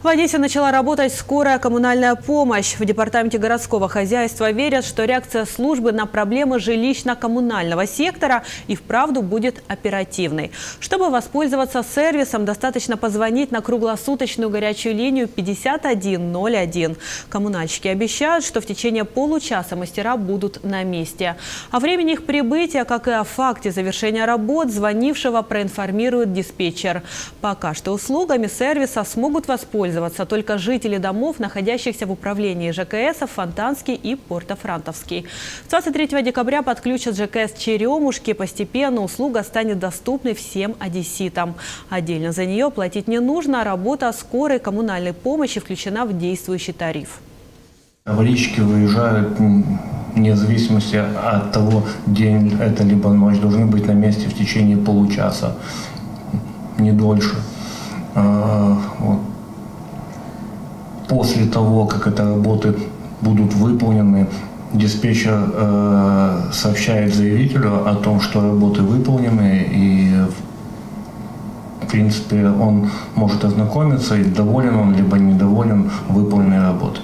В Одессе начала работать скорая коммунальная помощь. В департаменте городского хозяйства верят, что реакция службы на проблемы жилищно-коммунального сектора и вправду будет оперативной. Чтобы воспользоваться сервисом, достаточно позвонить на круглосуточную горячую линию 5101. Коммунальщики обещают, что в течение получаса мастера будут на месте. О времени их прибытия, как и о факте завершения работ, звонившего проинформирует диспетчер. Пока что услугами сервиса смогут воспользоваться пользоваться только жители домов, находящихся в управлении ЖКС Фонтанский и Портофрантовский. 23 декабря подключат ЖКС Черемушки. Постепенно услуга станет доступной всем одесситам. Отдельно за нее платить не нужно, а работа скорой коммунальной помощи включена в действующий тариф. Аварийщики выезжают вне зависимости от того, день это либо ночь, должны быть на месте в течение получаса, не дольше. А, вот после того, как эти работы будут выполнены, диспетчер э, сообщает заявителю о том, что работы выполнены, и в принципе он может ознакомиться, и доволен он либо недоволен выполненной работой.